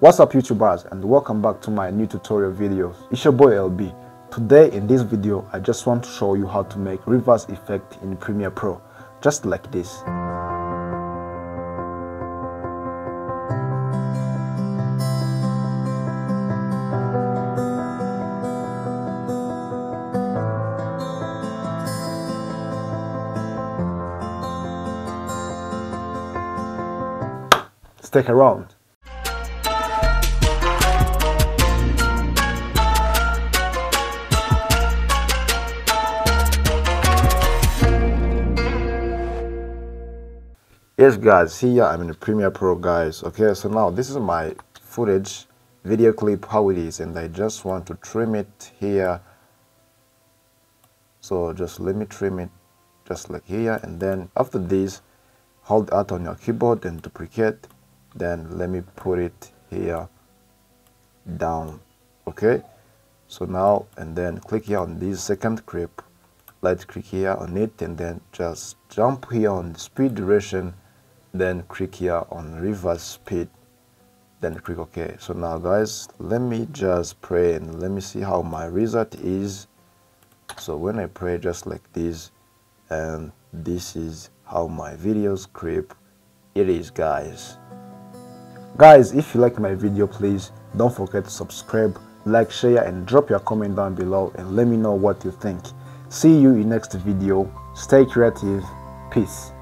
What's up YouTubers and welcome back to my new tutorial videos. It's your boy LB. Today in this video I just want to show you how to make reverse effect in Premiere Pro just like this. Stick around. Yes guys. Here i'm in the premiere pro guys. Okay so now this is my footage video clip how it is and i just want to trim it here. So just let me trim it just like here and then after this hold Alt on your keyboard and duplicate then let me put it here down. Okay? So now and then click here on this second clip. Right click here on it and then just jump here on the speed duration then click here on reverse speed then click ok. So now guys let me just pray and let me see how my result is. So when i pray just like this and this is how my videos clip it is guys. Guys if you like my video please don't forget to subscribe like share and drop your comment down below and let me know what you think. See you in next video. Stay creative. Peace